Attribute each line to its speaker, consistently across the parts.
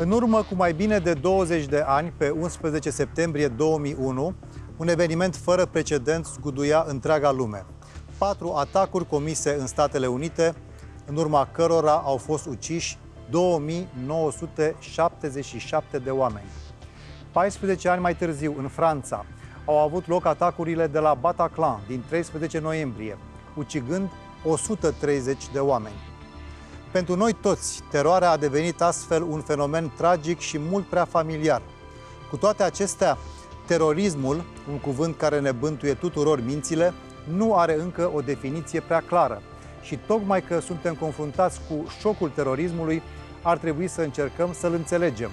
Speaker 1: În urmă cu mai bine de 20 de ani, pe 11 septembrie 2001, un eveniment fără precedent zguduia întreaga lume. Patru atacuri comise în Statele Unite, în urma cărora au fost uciși 2977 de oameni. 14 ani mai târziu, în Franța, au avut loc atacurile de la Bataclan din 13 noiembrie, ucigând 130 de oameni. Pentru noi toți, teroarea a devenit astfel un fenomen tragic și mult prea familiar. Cu toate acestea, terorismul, un cuvânt care ne bântuie tuturor mințile, nu are încă o definiție prea clară. Și tocmai că suntem confruntați cu șocul terorismului, ar trebui să încercăm să-l înțelegem.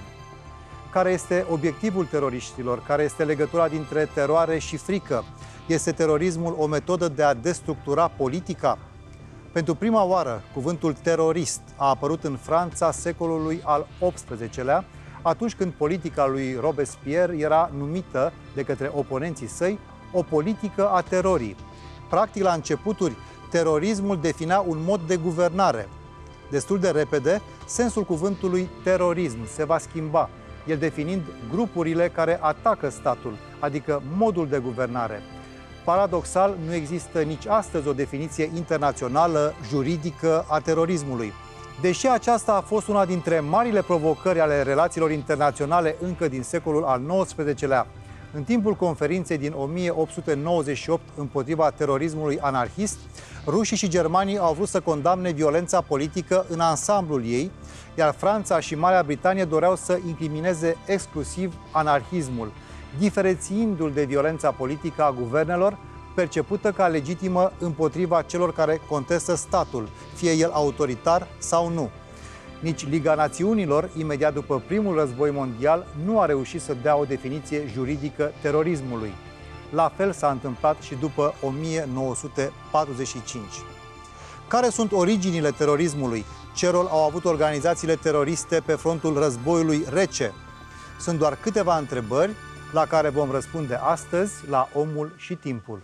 Speaker 1: Care este obiectivul teroriștilor? Care este legătura dintre teroare și frică? Este terorismul o metodă de a destructura politica? Pentru prima oară, cuvântul terorist a apărut în Franța secolului al XVIII-lea, atunci când politica lui Robespierre era numită de către oponenții săi o politică a terorii. Practic, la începuturi, terorismul definea un mod de guvernare. Destul de repede, sensul cuvântului terorism se va schimba, el definind grupurile care atacă statul, adică modul de guvernare. Paradoxal, nu există nici astăzi o definiție internațională juridică a terorismului. Deși aceasta a fost una dintre marile provocări ale relațiilor internaționale încă din secolul al XIX-lea, în timpul conferinței din 1898 împotriva terorismului anarhist, rușii și germanii au vrut să condamne violența politică în ansamblul ei, iar Franța și Marea Britanie doreau să incrimineze exclusiv anarhismul, diferențiindu-l de violența politică a guvernelor, percepută ca legitimă împotriva celor care contestă statul, fie el autoritar sau nu. Nici Liga Națiunilor, imediat după primul război mondial, nu a reușit să dea o definiție juridică terorismului. La fel s-a întâmplat și după 1945. Care sunt originile terorismului? Ce rol au avut organizațiile teroriste pe frontul războiului rece? Sunt doar câteva întrebări la care vom răspunde astăzi la Omul și Timpul.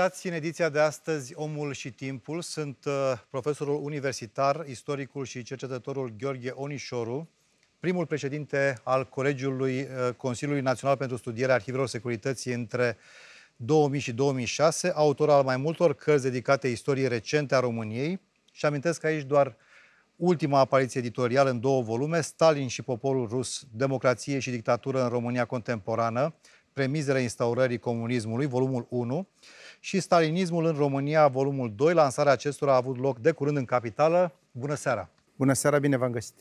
Speaker 1: Invitați în ediția de astăzi Omul și Timpul sunt uh, profesorul universitar, istoricul și cercetătorul Gheorghe Onișoru, primul președinte al Colegiului uh, Consiliului Național pentru Studierea Arhivelor Securității între 2000 și 2006, autor al mai multor cărți dedicate istoriei recente a României. Și amintesc aici doar ultima apariție editorială în două volume, Stalin și poporul rus, democrație și dictatură în România contemporană, premizele instaurării comunismului, volumul 1, și Stalinismul în România, volumul 2. Lansarea acestora a avut loc de curând în capitală. Bună seara!
Speaker 2: Bună seara, bine v-am găsit!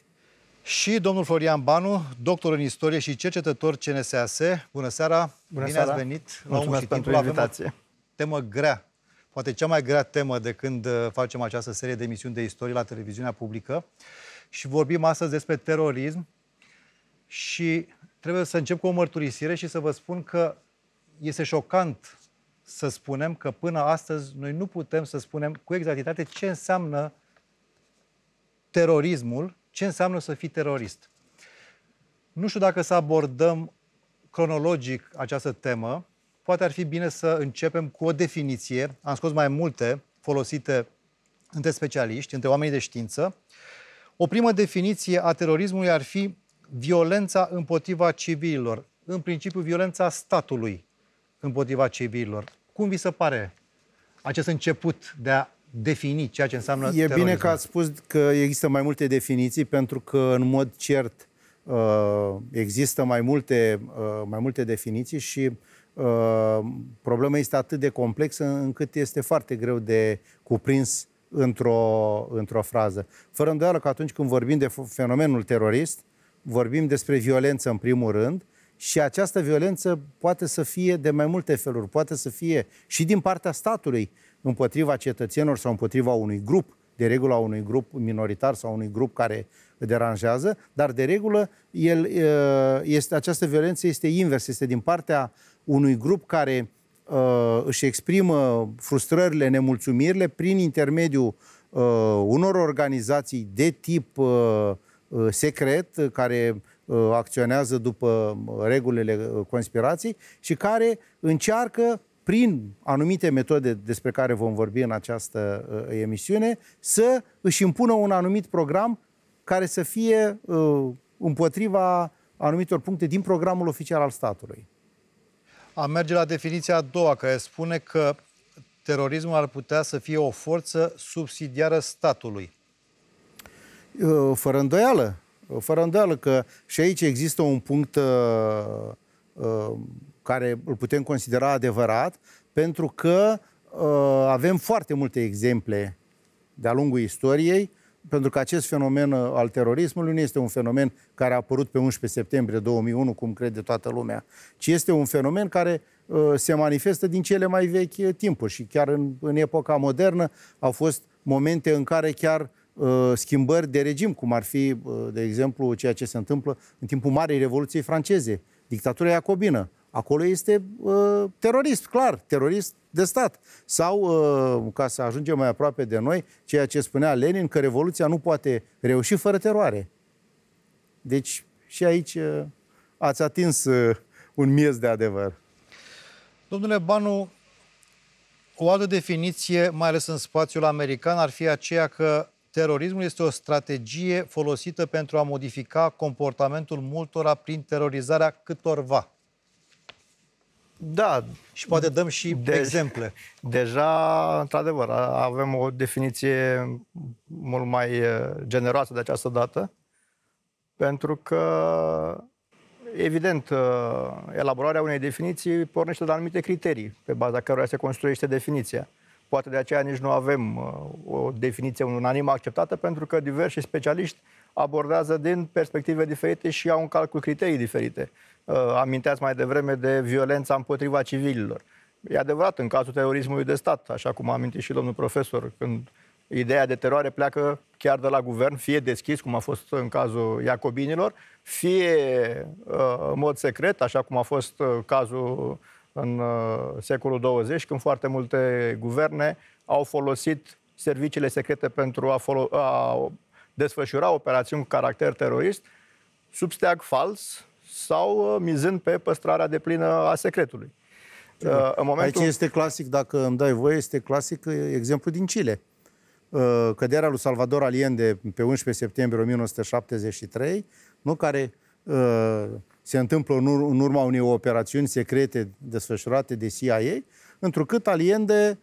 Speaker 1: Și domnul Florian Banu, doctor în istorie și cercetător CNSAS. Bună seara!
Speaker 2: Bună
Speaker 1: bine
Speaker 2: seara.
Speaker 1: ați venit
Speaker 2: la Mulțumesc pentru invitație.
Speaker 1: Avem o temă grea, poate cea mai grea temă de când uh, facem această serie de emisiuni de istorie la televiziunea publică. Și vorbim astăzi despre terorism și trebuie să încep cu o mărturisire și să vă spun că este șocant să spunem că până astăzi noi nu putem să spunem cu exactitate ce înseamnă terorismul, ce înseamnă să fii terorist. Nu știu dacă să abordăm cronologic această temă, poate ar fi bine să începem cu o definiție. Am scos mai multe folosite între specialiști, între oamenii de știință. O primă definiție a terorismului ar fi violența împotriva civililor, în principiu violența statului împotriva civililor. Cum vi se pare acest început de a defini ceea ce înseamnă
Speaker 2: E
Speaker 1: terorism?
Speaker 2: bine că ați spus că există mai multe definiții, pentru că, în mod cert, uh, există mai multe, uh, mai multe definiții și uh, problema este atât de complexă încât este foarte greu de cuprins într-o, într-o frază. Fără îndoială că atunci când vorbim de fenomenul terorist, vorbim despre violență în primul rând, și această violență poate să fie de mai multe feluri. Poate să fie și din partea statului împotriva cetățenilor sau împotriva unui grup de regulă a unui grup minoritar sau unui grup care deranjează, dar de regulă el, este, această violență este invers, este din partea unui grup care uh, își exprimă frustrările, nemulțumirile prin intermediul uh, unor organizații de tip uh, uh, secret care uh, acționează după regulile conspirației și care încearcă prin anumite metode despre care vom vorbi în această uh, emisiune, să își impună un anumit program care să fie uh, împotriva anumitor puncte din programul oficial al statului.
Speaker 1: A merge la definiția a doua, care spune că terorismul ar putea să fie o forță subsidiară statului.
Speaker 2: Uh, fără îndoială. Uh, fără îndoială că și aici există un punct uh, uh, care îl putem considera adevărat, pentru că uh, avem foarte multe exemple de-a lungul istoriei pentru că acest fenomen uh, al terorismului nu este un fenomen care a apărut pe 11 septembrie 2001, cum crede toată lumea, ci este un fenomen care uh, se manifestă din cele mai vechi uh, timpuri și chiar în, în epoca modernă au fost momente în care chiar uh, schimbări de regim, cum ar fi, uh, de exemplu, ceea ce se întâmplă în timpul Marii Revoluției franceze, dictatura iacobină. Acolo este uh, terorist, clar, terorist de stat. Sau, uh, ca să ajungem mai aproape de noi, ceea ce spunea Lenin, că revoluția nu poate reuși fără teroare. Deci, și aici uh, ați atins uh, un miez de adevăr.
Speaker 1: Domnule Banu, o altă definiție, mai ales în spațiul american, ar fi aceea că terorismul este o strategie folosită pentru a modifica comportamentul multora prin terorizarea câtorva.
Speaker 3: Da.
Speaker 1: Și poate dăm și de, exemple.
Speaker 3: Deja, într-adevăr, avem o definiție mult mai generoasă de această dată, pentru că, evident, elaborarea unei definiții pornește de anumite criterii pe baza cărora se construiește definiția. Poate de aceea nici nu avem o definiție unanim acceptată, pentru că diversi specialiști abordează din perspective diferite și au un calcul criterii diferite. Uh, aminteați mai devreme de violența împotriva civililor. E adevărat, în cazul terorismului de stat, așa cum a amintit și domnul profesor, când ideea de teroare pleacă chiar de la guvern, fie deschis, cum a fost în cazul iacobinilor, fie uh, în mod secret, așa cum a fost uh, cazul în secolul 20, când foarte multe guverne au folosit serviciile secrete pentru a, folo- a desfășura operațiuni cu caracter terorist sub steag fals, sau uh, mizând pe păstrarea de plină a secretului.
Speaker 2: Uh, în momentul... Aici este clasic, dacă îmi dai voie, este clasic uh, exemplu din Chile. Căderea lui Salvador Allende pe 11 septembrie 1973, nu, care se întâmplă în urma unei operațiuni secrete desfășurate de CIA, întrucât Allende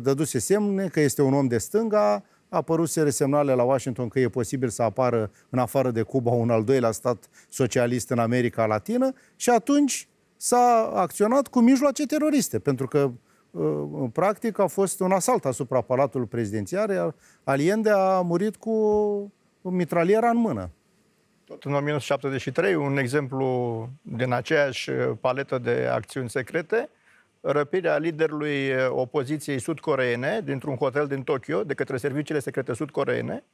Speaker 2: dăduse semne că este un om de stânga, apăruseră semnale la Washington că e posibil să apară în afară de Cuba un al doilea stat socialist în America Latină și atunci s-a acționat cu mijloace teroriste, pentru că uh, în practic a fost un asalt asupra palatului prezidențial, iar Allende a murit cu mitraliera în mână.
Speaker 3: Tot în 1973, un exemplu din aceeași paletă de acțiuni secrete, răpirea liderului opoziției sud-coreene dintr-un hotel din Tokyo de către serviciile secrete sud-coreene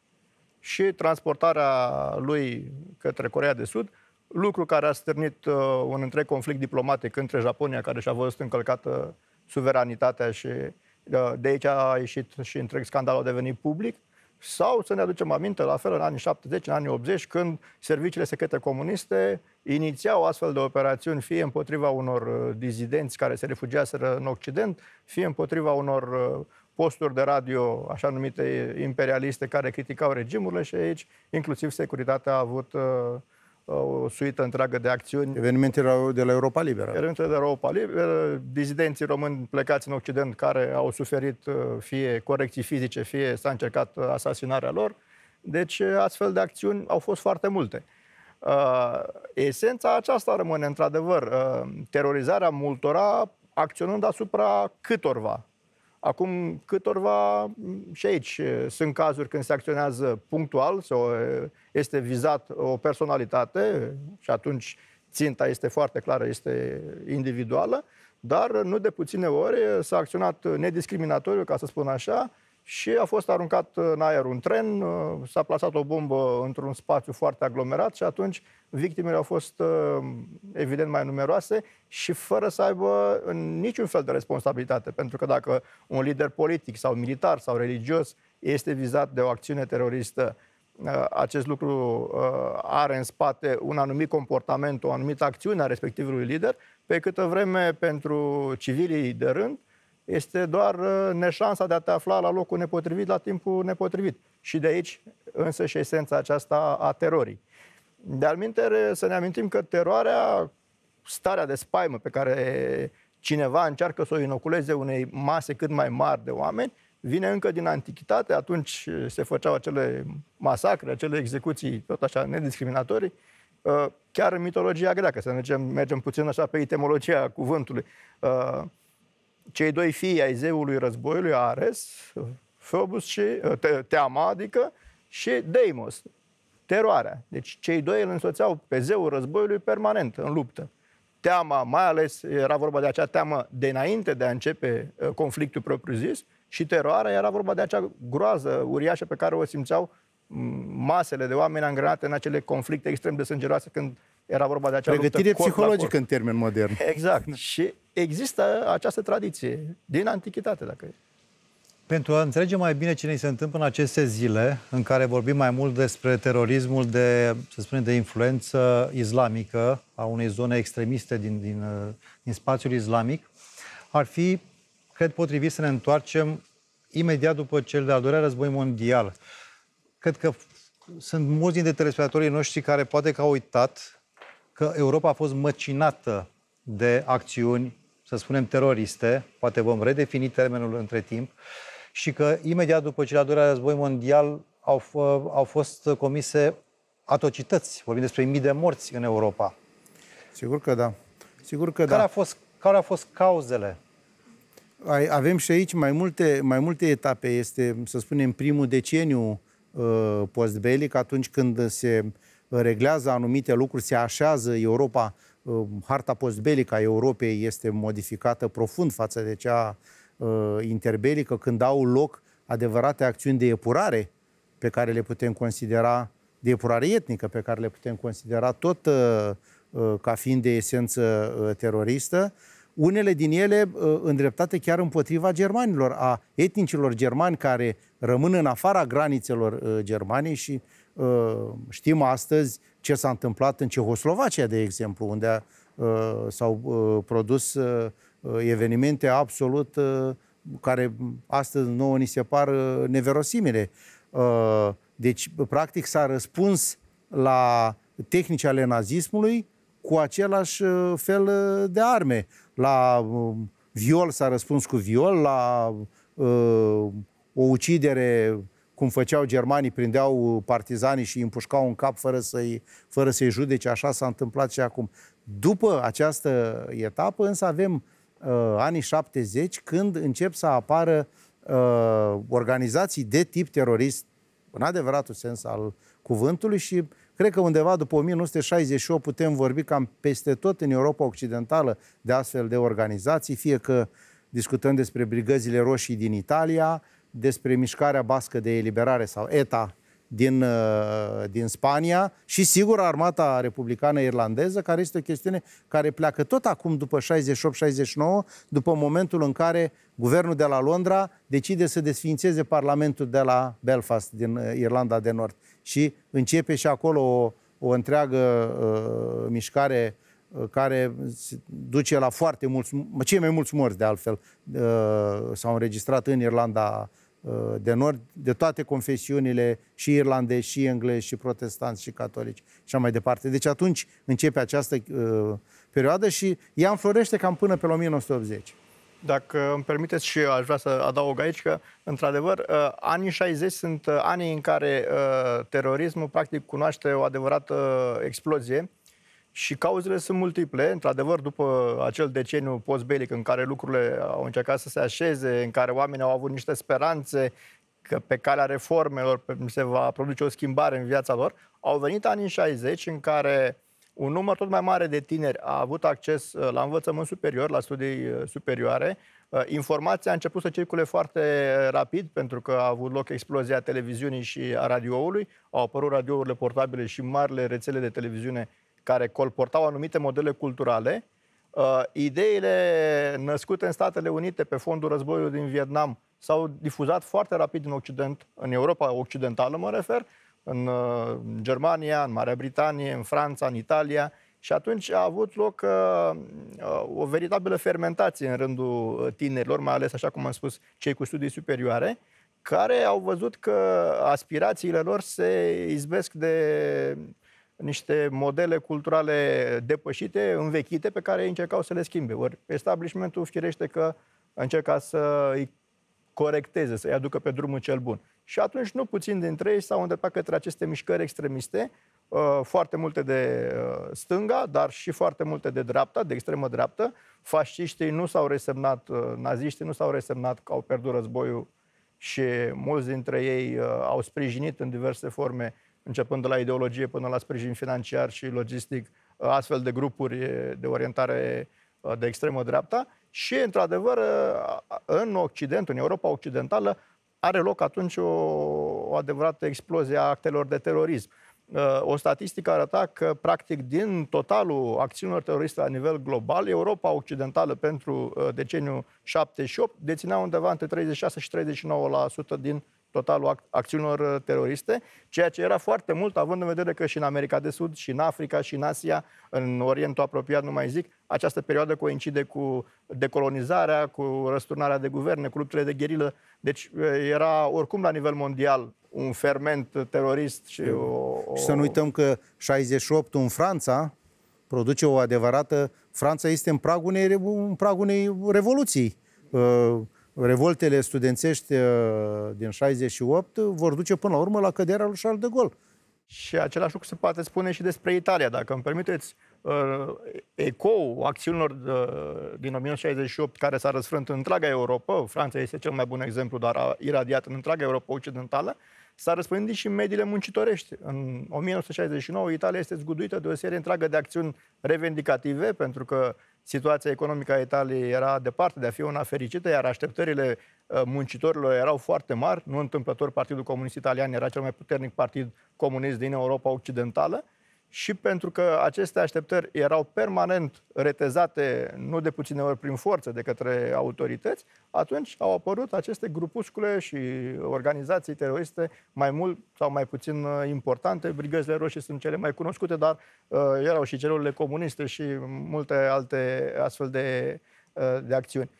Speaker 3: și transportarea lui către Corea de Sud, lucru care a stârnit uh, un întreg conflict diplomatic între Japonia, care și-a văzut încălcată suveranitatea și uh, de aici a ieșit și întreg scandalul a devenit public, sau să ne aducem aminte, la fel, în anii 70, în anii 80, când serviciile secrete comuniste inițiau astfel de operațiuni, fie împotriva unor uh, dizidenți care se refugiaseră în Occident, fie împotriva unor uh, posturi de radio, așa numite imperialiste, care criticau regimurile și aici, inclusiv securitatea a avut uh, o suită întreagă de acțiuni.
Speaker 2: Evenimente de la Europa Liberă.
Speaker 3: Evenimente de la Europa Liberă, dizidenții români plecați în Occident care au suferit uh, fie corecții fizice, fie s-a încercat uh, asasinarea lor. Deci uh, astfel de acțiuni au fost foarte multe. Uh, esența aceasta rămâne într-adevăr uh, terorizarea multora acționând asupra câtorva, Acum, câtorva, și aici sunt cazuri când se acționează punctual sau este vizat o personalitate și atunci ținta este foarte clară, este individuală, dar nu de puține ori s-a acționat nediscriminatoriu, ca să spun așa, și a fost aruncat în aer un tren, uh, s-a plasat o bombă într-un spațiu foarte aglomerat și atunci victimele au fost uh, evident mai numeroase și fără să aibă niciun fel de responsabilitate. Pentru că dacă un lider politic sau militar sau religios este vizat de o acțiune teroristă, uh, acest lucru are în spate un anumit comportament, o anumită acțiune a respectivului lider, pe câtă vreme pentru civilii de rând, este doar uh, neșansa de a te afla la locul nepotrivit la timpul nepotrivit. Și de aici însă și esența aceasta a terorii. De-al să ne amintim că teroarea, starea de spaimă pe care cineva încearcă să o inoculeze unei mase cât mai mari de oameni, vine încă din antichitate, atunci se făceau acele masacre, acele execuții tot așa nediscriminatorii, uh, chiar în mitologia greacă, să mergem, mergem puțin așa pe etimologia cuvântului. Uh, cei doi fii ai zeului războiului, Ares, Phobos și Teama, adică, și Deimos, teroarea. Deci cei doi îl însoțeau pe zeul războiului permanent, în luptă. Teama, mai ales, era vorba de acea teamă de înainte de a începe conflictul propriu-zis, și teroarea era vorba de acea groază uriașă pe care o simțeau masele de oameni angrenate în acele conflicte extrem de sângeroase când era vorba de acea
Speaker 2: Pregătire
Speaker 3: luptă
Speaker 2: psihologică în termen modern.
Speaker 3: Exact. și există această tradiție din antichitate, dacă e.
Speaker 1: Pentru a înțelege mai bine ce ne se întâmplă în aceste zile, în care vorbim mai mult despre terorismul de, să spunem, de influență islamică a unei zone extremiste din, din, din spațiul islamic, ar fi, cred, potrivit să ne întoarcem imediat după cel de-al doilea război mondial. Cred că sunt mulți dintre telespectatorii noștri care poate că au uitat că Europa a fost măcinată de acțiuni, să spunem, teroriste, poate vom redefini termenul între timp, și că imediat după cel al doilea război mondial au, au fost comise atrocități. Vorbim despre mii de morți în Europa.
Speaker 2: Sigur că da. Sigur că
Speaker 1: care
Speaker 2: da.
Speaker 1: A fost, care au fost cauzele?
Speaker 2: Avem și aici mai multe, mai multe etape. Este, să spunem, primul deceniu uh, postbelic, atunci când se reglează anumite lucruri, se așează Europa, uh, harta postbelică a Europei este modificată profund față de cea uh, interbelică, când au loc adevărate acțiuni de epurare pe care le putem considera, de epurare etnică, pe care le putem considera tot uh, ca fiind de esență teroristă, unele din ele îndreptate chiar împotriva germanilor, a etnicilor germani care rămân în afara granițelor Germaniei și Uh, știm astăzi ce s-a întâmplat în Cehoslovacia, de exemplu, unde uh, s-au uh, produs evenimente absolut care astăzi nouă ni se par neverosimile. Deci, practic, s-a răspuns la tehnici ale nazismului cu același fel de arme. La viol s-a răspuns cu viol, la o ucidere cum făceau germanii, prindeau partizanii și îi împușcau în cap fără să-i, fără să-i judece, așa s-a întâmplat și acum. După această etapă, însă avem uh, anii 70, când încep să apară uh, organizații de tip terorist, în adevăratul sens al cuvântului și cred că undeva după 1968 putem vorbi cam peste tot în Europa Occidentală de astfel de organizații, fie că discutăm despre brigăzile roșii din Italia, despre mișcarea bască de eliberare sau ETA din, uh, din Spania și, sigur, armata republicană irlandeză, care este o chestiune care pleacă tot acum după 68-69, după momentul în care guvernul de la Londra decide să desfințeze Parlamentul de la Belfast, din uh, Irlanda de Nord. Și începe și acolo o, o întreagă uh, mișcare uh, care duce la foarte mulți, cei mai mulți morți de altfel, uh, s-au înregistrat în Irlanda Uh, de nord, de toate confesiunile, și irlandezi, și englezi, și protestanți, și catolici, și așa mai departe. Deci atunci începe această uh, perioadă și ea înflorește cam până pe 1980.
Speaker 3: Dacă îmi permiteți și eu aș vrea să adaug aici că, într-adevăr, uh, anii 60 sunt uh, anii în care uh, terorismul practic cunoaște o adevărată explozie și cauzele sunt multiple. Într-adevăr, după acel deceniu postbelic în care lucrurile au încercat să se așeze, în care oamenii au avut niște speranțe că pe calea reformelor se va produce o schimbare în viața lor, au venit anii 60 în care un număr tot mai mare de tineri a avut acces uh, la învățământ superior, la studii uh, superioare. Uh, informația a început să circule foarte rapid pentru că a avut loc explozia televiziunii și a radioului. Au apărut radiourile portabile și marile rețele de televiziune care colportau anumite modele culturale. Ideile născute în Statele Unite pe fondul războiului din Vietnam s-au difuzat foarte rapid în Occident, în Europa Occidentală mă refer, în uh, Germania, în Marea Britanie, în Franța, în Italia și atunci a avut loc uh, uh, o veritabilă fermentație în rândul tinerilor, mai ales, așa cum am spus, cei cu studii superioare, care au văzut că aspirațiile lor se izbesc de niște modele culturale depășite, învechite, pe care ei încercau să le schimbe. Ori establishmentul firește că încerca să îi corecteze, să-i aducă pe drumul cel bun. Și atunci nu puțin dintre ei s-au îndreptat către aceste mișcări extremiste, uh, foarte multe de uh, stânga, dar și foarte multe de dreapta, de extremă dreaptă. Fasciștii nu s-au resemnat, uh, naziștii nu s-au resemnat că au pierdut războiul și mulți dintre ei au sprijinit în diverse forme, începând de la ideologie până la sprijin financiar și logistic, astfel de grupuri de orientare de extremă dreapta. Și, într-adevăr, în Occident, în Europa Occidentală, are loc atunci o, o adevărată explozie a actelor de terorism. Uh, o statistică arăta că, practic, din totalul acțiunilor teroriste la nivel global, Europa Occidentală pentru uh, deceniul 78 deținea undeva între 36 și 39% din totalul acțiunilor uh, teroriste, ceea ce era foarte mult, având în vedere că și în America de Sud, și în Africa, și în Asia, în Orientul apropiat, nu mai zic, această perioadă coincide cu decolonizarea, cu răsturnarea de guverne, cu luptele de gherilă. Deci uh, era oricum la nivel mondial un ferment terorist și o...
Speaker 2: o... Și să nu uităm că 68 în Franța produce o adevărată... Franța este în pragul unei, în pragul unei revoluții. Uh, revoltele studențești uh, din 68 vor duce până la urmă la căderea lui Charles de Gaulle.
Speaker 3: Și același lucru se poate spune și despre Italia. Dacă îmi permiteți, uh, ecou acțiunilor uh, din 1968 care s-a răsfrânt în întreaga Europa, Franța este cel mai bun exemplu, dar a iradiat în întreaga Europa Occidentală, s-a răspândit și în mediile muncitorești. În 1969, Italia este zguduită de o serie întreagă de acțiuni revendicative, pentru că situația economică a Italiei era departe de a fi una fericită, iar așteptările uh, muncitorilor erau foarte mari. Nu întâmplător, Partidul Comunist Italian era cel mai puternic partid comunist din Europa Occidentală și pentru că aceste așteptări erau permanent retezate, nu de puține ori prin forță de către autorități, atunci au apărut aceste grupuscule și organizații teroriste mai mult sau mai puțin uh, importante. Brigăzile roșii sunt cele mai cunoscute, dar uh, erau și celurile comuniste și multe alte astfel de, uh, de acțiuni.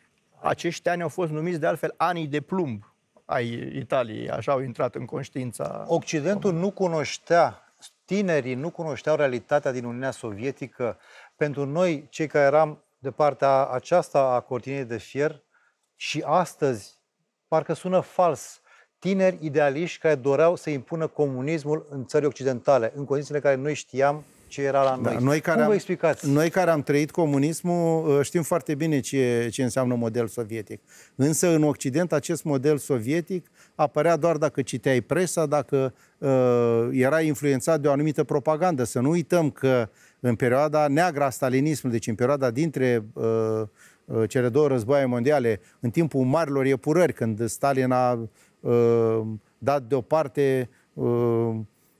Speaker 3: Acești ani au fost numiți de altfel anii de plumb ai Italiei, așa au intrat în conștiința.
Speaker 1: Occidentul nu cunoștea tinerii nu cunoșteau realitatea din Uniunea Sovietică. Pentru noi, cei care eram de partea aceasta a cortinei de fier, și astăzi, parcă sună fals, tineri idealiști care doreau să impună comunismul în țări occidentale, în condițiile în care noi știam ce era la da, noi.
Speaker 2: noi care
Speaker 1: Cum
Speaker 2: am,
Speaker 1: vă explicați?
Speaker 2: Noi care am trăit comunismul uh, știm foarte bine ce, ce înseamnă model sovietic. Însă în Occident acest model sovietic apărea doar dacă citeai presa, dacă uh, era influențat de o anumită propagandă. Să nu uităm că în perioada neagră a stalinismului, deci în perioada dintre uh, uh, cele două războaie mondiale, în timpul marilor epurări, când Stalin a uh, dat deoparte uh,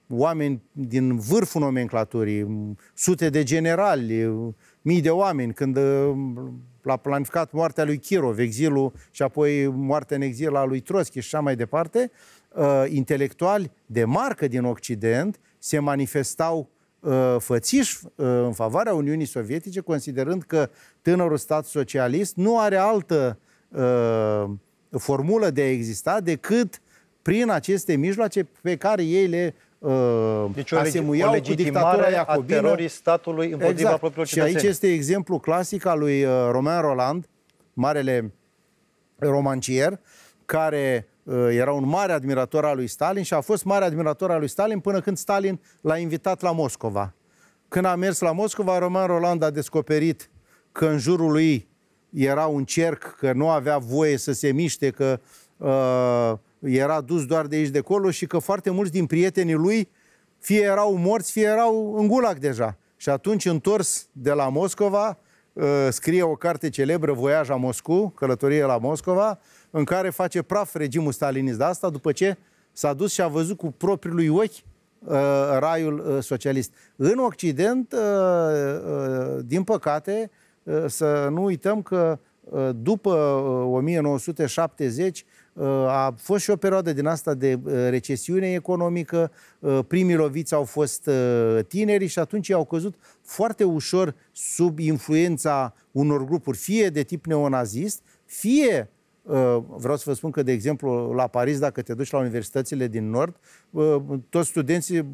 Speaker 2: oameni din vârful nomenclaturii, sute de generali, mii de oameni, când uh, l-a planificat moartea lui Kirov, exilul și apoi moartea în exil a lui Trotsky și așa mai departe, uh, intelectuali de marcă din Occident se manifestau uh, fățiși în favoarea Uniunii Sovietice, considerând că tânărul stat socialist nu are altă formulă de a exista decât prin aceste mijloace pe care ei le
Speaker 1: Uh, deci o, asemuiau o cu dictatura iacobină. a terorii statului împotriva exact. propriilor
Speaker 2: Și aici este exemplu clasic al lui uh, Romain Roland, marele romancier, care uh, era un mare admirator al lui Stalin și a fost mare admirator al lui Stalin până când Stalin l-a invitat la Moscova. Când a mers la Moscova, Romain Roland a descoperit că în jurul lui era un cerc, că nu avea voie să se miște, că uh, era dus doar de aici de acolo și că foarte mulți din prietenii lui fie erau morți, fie erau în gulag deja. Și atunci, întors de la Moscova, uh, scrie o carte celebră, Voiaja Moscou, călătorie la Moscova, în care face praf regimul stalinist de asta, după ce s-a dus și a văzut cu propriul lui ochi uh, raiul socialist. În Occident, din păcate, să nu uităm că după 1970 a fost și o perioadă din asta de recesiune economică, primii loviți au fost tinerii și atunci au căzut foarte ușor sub influența unor grupuri, fie de tip neonazist, fie vreau să vă spun că, de exemplu, la Paris, dacă te duci la universitățile din Nord, toți studenții,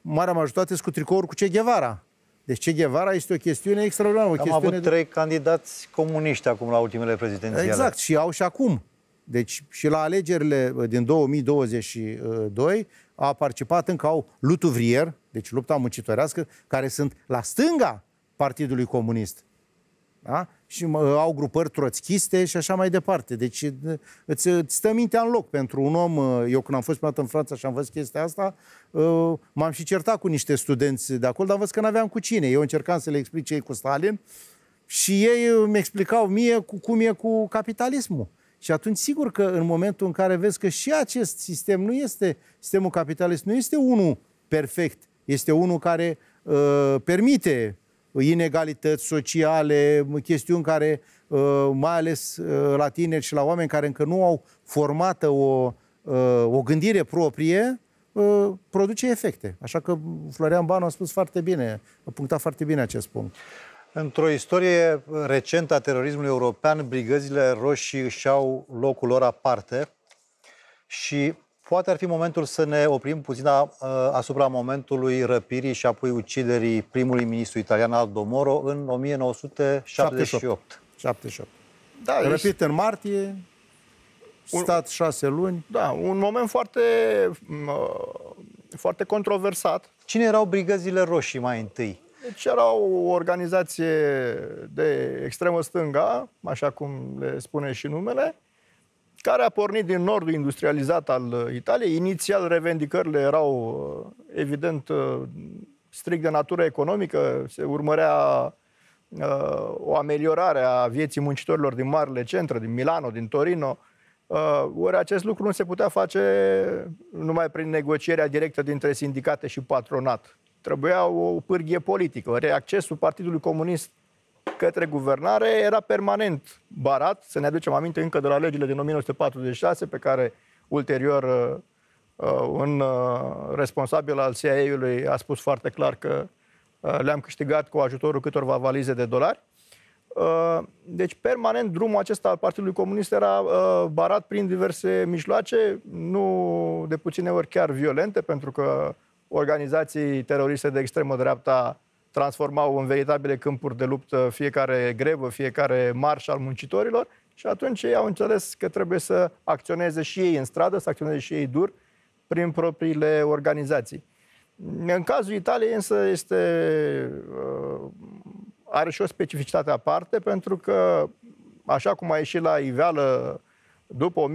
Speaker 2: marea majoritate, sunt cu tricouri cu Che Guevara. Deci Che Guevara este o chestiune extraordinară. O
Speaker 1: Am avut de... trei candidați comuniști acum la ultimele prezidențiale.
Speaker 2: Exact, și au și acum. Deci și la alegerile uh, din 2022 a participat încă au lutuvrier, deci lupta muncitorească, care sunt la stânga Partidului Comunist. Da? Și uh, au grupări troțchiste și așa mai departe. Deci uh, îți, îți stă mintea în loc pentru un om. Eu când am fost prima în Franța și am văzut chestia asta, m-am și certat cu niște studenți de acolo, dar am văzut că n-aveam cu cine. Eu încercam să le explic ce e cu Stalin și ei îmi explicau mie cu, cum e cu capitalismul. Și atunci, sigur că în momentul în care vezi că și acest sistem nu este, sistemul capitalist nu este unul perfect, este unul care uh, permite inegalități sociale, chestiuni care, uh, mai ales uh, la tineri și la oameni care încă nu au formată o, uh, o gândire proprie, uh, produce efecte. Așa că Florian Banu a spus foarte bine, a punctat foarte bine acest punct.
Speaker 1: Într-o istorie recentă a terorismului european, brigăzile roșii își au locul lor aparte și poate ar fi momentul să ne oprim puțin asupra momentului răpirii și apoi uciderii primului ministru italian Aldo Moro în 1978.
Speaker 2: 78. Da, Răpit în martie, stat șase luni.
Speaker 3: Da, un moment foarte, foarte controversat.
Speaker 1: Cine erau brigăzile roșii mai întâi?
Speaker 3: Deci era o organizație de extremă stânga, așa cum le spune și numele, care a pornit din nordul industrializat al Italiei. Inițial, revendicările erau, evident, strict de natură economică. Se urmărea uh, o ameliorare a vieții muncitorilor din marile centre, din Milano, din Torino. Uh, ori acest lucru nu se putea face numai prin negocierea directă dintre sindicate și patronat trebuia o pârghie politică. Ori accesul Partidului Comunist către guvernare era permanent barat. Să ne aducem aminte încă de la legile din 1946, pe care ulterior uh, uh, un uh, responsabil al CIA-ului a spus foarte clar că le-am câștigat cu ajutorul câtorva valize de dolari. Deci, permanent, drumul acesta al Partidului Comunist era barat prin diverse mijloace, nu de puține ori chiar violente, pentru că organizații teroriste de extremă dreapta transformau în veritabile câmpuri de luptă fiecare grevă, fiecare marș al muncitorilor și atunci ei au înțeles că trebuie să acționeze și ei în stradă, să acționeze și ei dur prin propriile organizații. În cazul Italiei însă este, uh, are și o specificitate aparte pentru că așa cum a ieșit la iveală după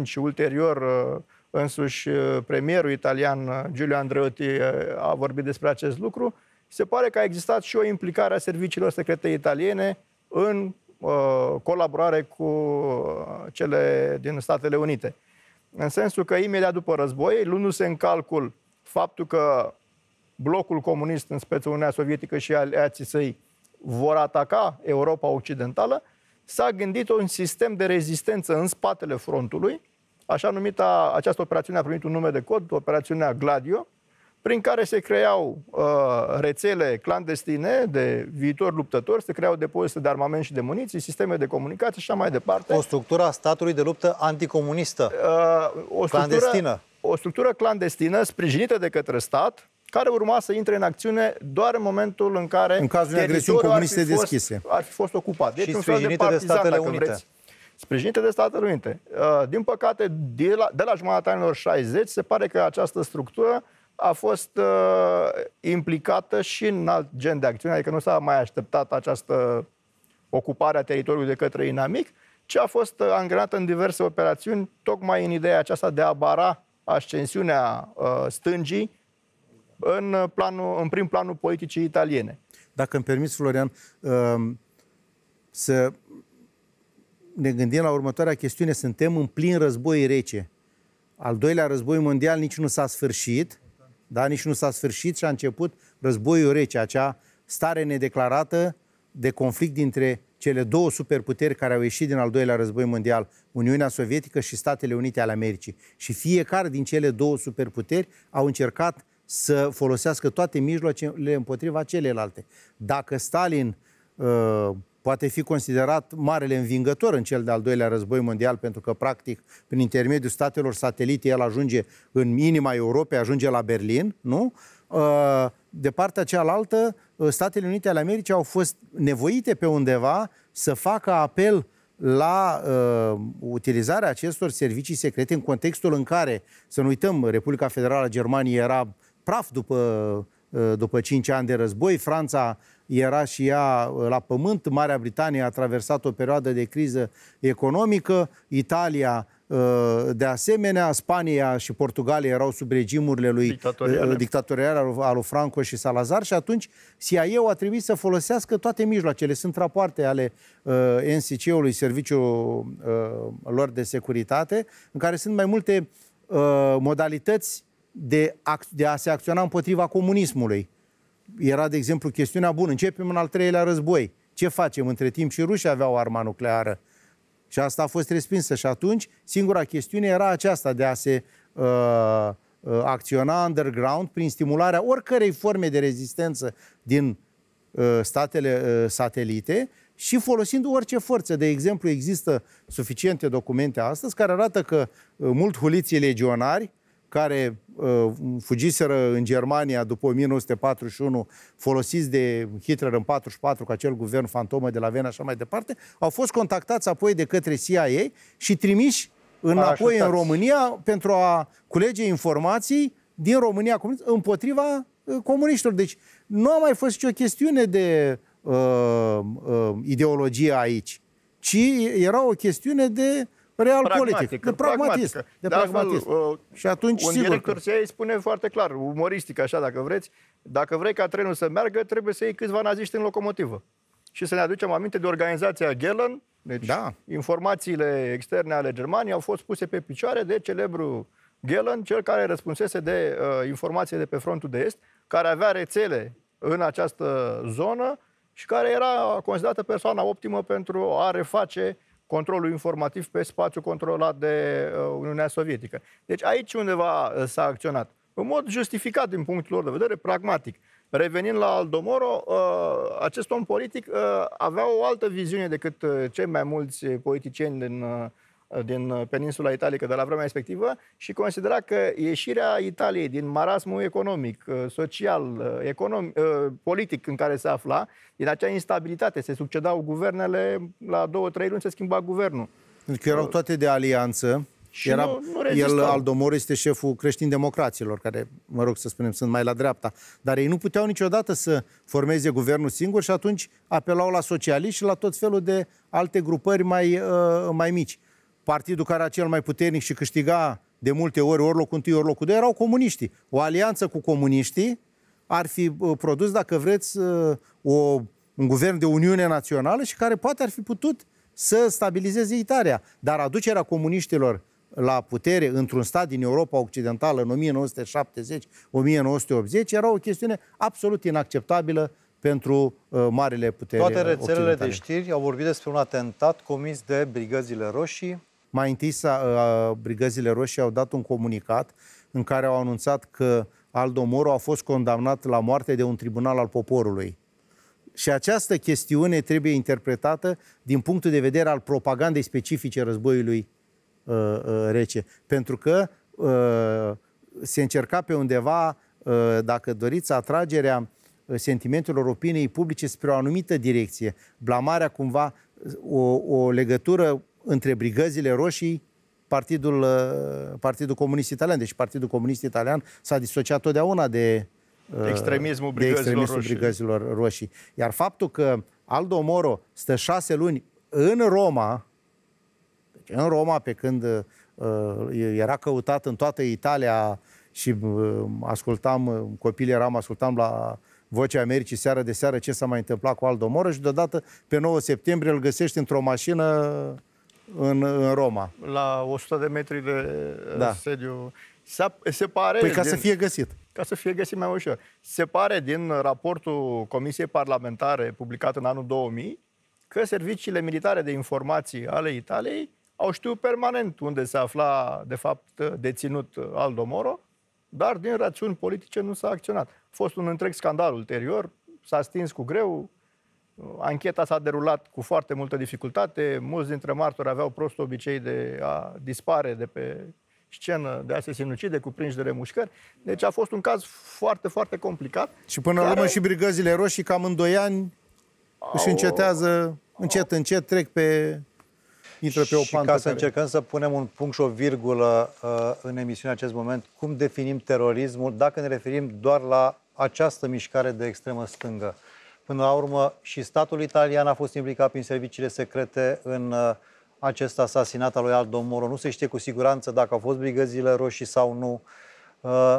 Speaker 3: 1984-1985 și ulterior uh, însuși uh, premierul italian uh, Giulio Andreotti uh, a vorbit despre acest lucru, se pare că a existat și o implicare a serviciilor secrete italiene în uh, colaborare cu cele din Statele Unite. În sensul că imediat după război, luându-se în calcul faptul că blocul comunist, în speță Uniunea Sovietică și aliații săi, vor ataca Europa Occidentală, s-a gândit un sistem de rezistență în spatele frontului, Așa numita, această operațiune a primit un nume de cod, operațiunea Gladio, prin care se creau uh, rețele clandestine de viitori luptători, se creau depozite de armament și de muniții, sisteme de comunicație și așa mai departe.
Speaker 1: O structură a statului de luptă anticomunistă, uh, o clandestină.
Speaker 3: O structură clandestină sprijinită de către stat, care urma să intre în acțiune doar în momentul în care
Speaker 2: în cazul unei agresiuni comuniste deschise.
Speaker 3: Ar fi fost ocupat.
Speaker 1: Deci și un fel de, partizan, de Statele Unite. Vreți
Speaker 3: sprijinite de Statele Unite. Uh, din păcate, de la, de la jumătatea anilor 60, se pare că această structură a fost uh, implicată și în alt gen de acțiune, adică nu s-a mai așteptat această ocupare a teritoriului de către inamic, ci a fost uh, angrenată în diverse operațiuni, tocmai în ideea aceasta de a bara ascensiunea uh, stângii în, planul, în prim planul politicii italiene.
Speaker 2: Dacă îmi permiți, Florian, um, să ne gândim la următoarea chestiune. Suntem în plin război rece. Al doilea război mondial nici nu s-a sfârșit, da? nici nu s-a sfârșit și a început războiul rece, acea stare nedeclarată de conflict dintre cele două superputeri care au ieșit din al doilea război mondial, Uniunea Sovietică și Statele Unite ale Americii. Și fiecare din cele două superputeri au încercat să folosească toate mijloacele împotriva celelalte. Dacă Stalin uh, poate fi considerat marele învingător în cel de-al doilea război mondial, pentru că, practic, prin intermediul statelor satelite, el ajunge în inima Europei, ajunge la Berlin, nu? Uh, de partea cealaltă, uh, Statele Unite ale Americii au fost nevoite pe undeva să facă apel la uh, utilizarea acestor servicii secrete în contextul în care, să nu uităm, Republica Federală a Germaniei era praf după, uh, după 5 ani de război, Franța era și ea uh, la pământ, Marea Britanie a traversat o perioadă de criză economică, Italia uh, de asemenea, Spania și Portugalia erau sub regimurile lui dictatoriale, dictatoriale al lui Franco și Salazar și atunci CIA-ul a trebuit să folosească toate mijloacele. Sunt rapoarte ale uh, NCC-ului, serviciul uh, lor de securitate, în care sunt mai multe uh, modalități de, de a se acționa împotriva comunismului. Era, de exemplu, chestiunea bună. Începem în al treilea război. Ce facem? Între timp și rușii aveau arma nucleară. Și asta a fost respinsă. Și atunci, singura chestiune era aceasta de a se uh, uh, acționa underground prin stimularea oricărei forme de rezistență din uh, statele uh, satelite și folosind orice forță. De exemplu, există suficiente documente astăzi care arată că uh, mult huliții legionari care uh, fugiseră în Germania după 1941, folosiți de Hitler în 44 cu acel guvern fantomă de la Vena și așa mai departe, au fost contactați apoi de către CIA și trimiși înapoi în România pentru a culege informații din România împotriva uh, comuniștilor. Deci nu a mai fost nicio chestiune de uh, uh, ideologie aici, ci era o chestiune de real politic, de pragmatism. De, de pragmatism. Altfel, uh, și atunci,
Speaker 3: un
Speaker 2: sigur
Speaker 3: director că... îi spune foarte clar, umoristic așa, dacă vreți, dacă vrei ca trenul să meargă, trebuie să iei câțiva naziști în locomotivă. Și să ne aducem aminte de organizația Gelen, deci da. informațiile externe ale Germaniei au fost puse pe picioare de celebru Gelen, cel care răspunsese de uh, informații de pe frontul de est, care avea rețele în această zonă și care era considerată persoana optimă pentru a reface uh, controlul informativ pe spațiu controlat de uh, Uniunea Sovietică. Deci aici undeva uh, s-a acționat. În mod justificat din punctul lor de vedere, pragmatic. Revenind la Aldomoro, uh, acest om politic avea o altă viziune decât cei mai mulți politicieni din din peninsula italică de la vremea respectivă și considera că ieșirea Italiei din marasmul economic, uh, social, uh, economic, uh, politic în care se afla, din acea instabilitate, se succedau guvernele, la două, trei luni se schimba guvernul.
Speaker 2: Pentru că erau toate de alianță. Și Era, nu, nu el, Aldomor, este șeful creștin-democraților, care, mă rog să spunem, sunt mai la dreapta. Dar ei nu puteau niciodată să formeze guvernul singur și atunci apelau la socialiști și la tot felul de alte grupări mai, uh, mai mici partidul care era cel mai puternic și câștiga de multe ori ori locul întâi, ori locul doi, erau comuniștii. O alianță cu comuniștii ar fi uh, produs, dacă vreți, uh, o, un guvern de Uniune Națională și care poate ar fi putut să stabilizeze Italia. Dar aducerea comuniștilor la putere într-un stat din Europa Occidentală în 1970-1980 era o chestiune absolut inacceptabilă pentru uh, marile puteri
Speaker 1: Toate rețelele de știri au vorbit despre un atentat comis de brigăzile roșii
Speaker 2: mai întâi uh, Brigăzile Roșii au dat un comunicat în care au anunțat că Aldo Moro a fost condamnat la moarte de un tribunal al poporului. Și această chestiune trebuie interpretată din punctul de vedere al propagandei specifice războiului uh, uh, rece. Pentru că uh, se încerca pe undeva, uh, dacă doriți, atragerea uh, sentimentelor opiniei publice spre o anumită direcție. Blamarea cumva, o, o legătură între brigăzile roșii, Partidul, uh, Partidul Comunist Italian. Deci Partidul Comunist Italian s-a disociat totdeauna de
Speaker 3: uh, extremismul brigăzilor, de extremismul roșii.
Speaker 2: brigăzilor roșii. Iar faptul că Aldo Moro stă șase luni în Roma, deci în Roma, pe când uh, era căutat în toată Italia și ascultam, copilii eram, ascultam la Vocea Americii seară de seară ce s-a mai întâmplat cu Aldo Moro și deodată pe 9 septembrie îl găsești într-o mașină în, în Roma.
Speaker 3: La 100 de metri de da. sediu. Se, se pare...
Speaker 2: Păi ca din, să fie găsit.
Speaker 3: Ca să fie găsit mai ușor. Se pare din raportul Comisiei Parlamentare publicat în anul 2000 că serviciile militare de informații ale Italiei au știut permanent unde se afla, de fapt, deținut Aldo Moro, dar din rațiuni politice nu s-a acționat. A fost un întreg scandal ulterior, s-a stins cu greu, ancheta s-a derulat cu foarte multă dificultate, mulți dintre martori aveau prost obicei de a dispare de pe scenă, de a se sinucide cu prinși de remușcări. Deci a fost un caz foarte, foarte complicat.
Speaker 2: Și până la urmă și brigăzile roșii cam în 2 ani au... își încetează, încet, încet trec pe intră pe o
Speaker 1: pantă. Și ca să care... încercăm să punem un punct și o virgulă uh, în emisiunea acest moment, cum definim terorismul dacă ne referim doar la această mișcare de extremă stângă? Până la urmă, și statul italian a fost implicat prin serviciile secrete în uh, acest asasinat al lui Aldo Moro. Nu se știe cu siguranță dacă au fost brigăzile roșii sau nu. Uh,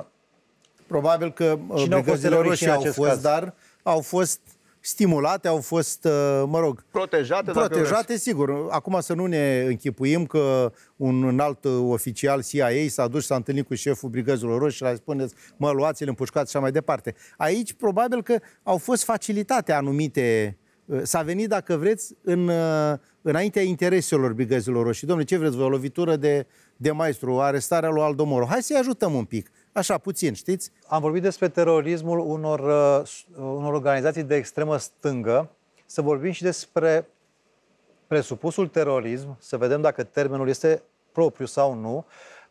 Speaker 2: Probabil că uh, brigăzile roșii au fost, caz? dar au fost stimulate, au fost, uh, mă rog...
Speaker 3: Protejate,
Speaker 2: Protejate, sigur. Acum să nu ne închipuim că un alt oficial CIA s-a dus și s-a întâlnit cu șeful Brigăzilor Roșii și le-a spuneți, mă, luați-l, împușcați și așa mai departe. Aici, probabil că au fost facilitate anumite uh, S-a venit, dacă vreți, în, uh, înaintea intereselor brigăzilor roșii. Domnule, ce vreți voi? O lovitură de, de maestru, arestarea lui Aldo Moro. Hai să-i ajutăm un pic. Așa, puțin, știți?
Speaker 1: Am vorbit despre terorismul unor, uh, unor organizații de extremă stângă. Să vorbim și despre presupusul terorism, să vedem dacă termenul este propriu sau nu,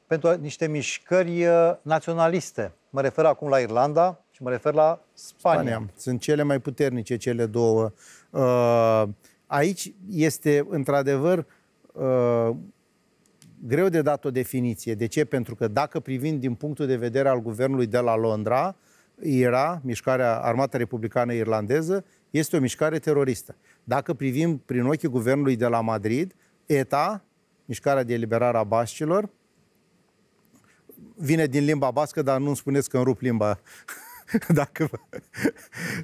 Speaker 1: pentru niște mișcări uh, naționaliste. Mă refer acum la Irlanda și mă refer la Spania. Spania.
Speaker 2: Sunt cele mai puternice, cele două. Uh, aici este, într-adevăr, greu de dat o definiție. De ce? Pentru că dacă privind din punctul de vedere al guvernului de la Londra, era, mișcarea Armata Republicană Irlandeză, este o mișcare teroristă. Dacă privim prin ochii guvernului de la Madrid, ETA, mișcarea de eliberare a bascilor, vine din limba bască, dar nu spuneți că îmi rup limba dacă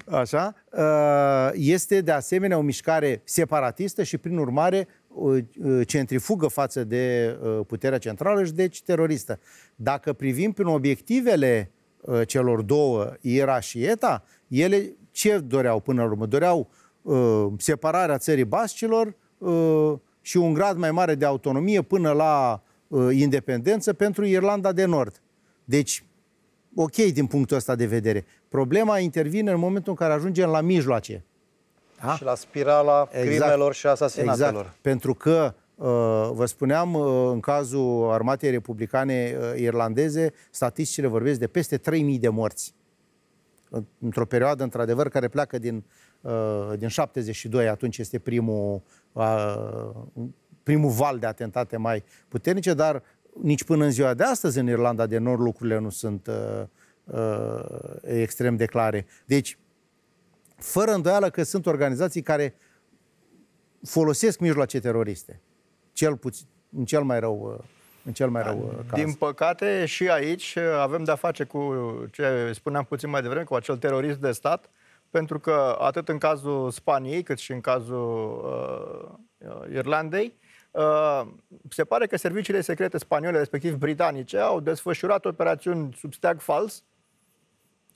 Speaker 2: așa, uh, este de asemenea o mișcare separatistă și prin urmare centrifugă față de uh, puterea centrală și deci teroristă. Dacă privim prin obiectivele uh, celor două, IRA și ETA, ele ce doreau până la urmă? Doreau separarea țării bascilor și un grad mai mare de autonomie până la independență pentru Irlanda de Nord. Deci ok din punctul ăsta de vedere. Problema intervine în momentul în care ajungem la mijloace.
Speaker 1: Da? Și la spirala exact. crimelor și asasinatelor. Exact.
Speaker 2: Pentru că, uh, vă spuneam, uh, în cazul armatei republicane uh, irlandeze, statisticile vorbesc de peste 3.000 de morți. Într-o perioadă, într-adevăr, care pleacă din, din 72, atunci este primul, primul val de atentate mai puternice, dar nici până în ziua de astăzi în Irlanda de Nord lucrurile nu sunt uh, uh, extrem de clare. Deci, fără îndoială că sunt organizații care folosesc mijloace teroriste. Cel puțin, în cel mai rău uh, în cel mai rău uh,
Speaker 3: caz. Din păcate, și aici uh, avem de-a face cu ce spuneam puțin mai devreme, cu acel terorism de stat, pentru că atât în cazul Spaniei, cât și în cazul uh, Irlandei, Uh, se pare că serviciile secrete spaniole, respectiv britanice, au desfășurat operațiuni sub steag fals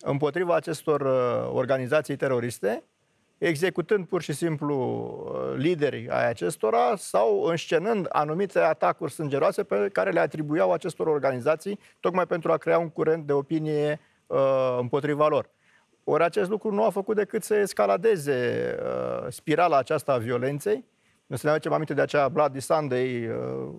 Speaker 3: împotriva acestor uh, organizații teroriste, executând pur și simplu uh, liderii ai acestora sau înscenând anumite atacuri sângeroase pe care le atribuiau acestor organizații, tocmai pentru a crea un curent de opinie împotriva lor. Ori acest lucru nu a făcut decât să escaladeze spirala aceasta a violenței, nu să ne aducem aminte de acea Bloody Sunday, uh,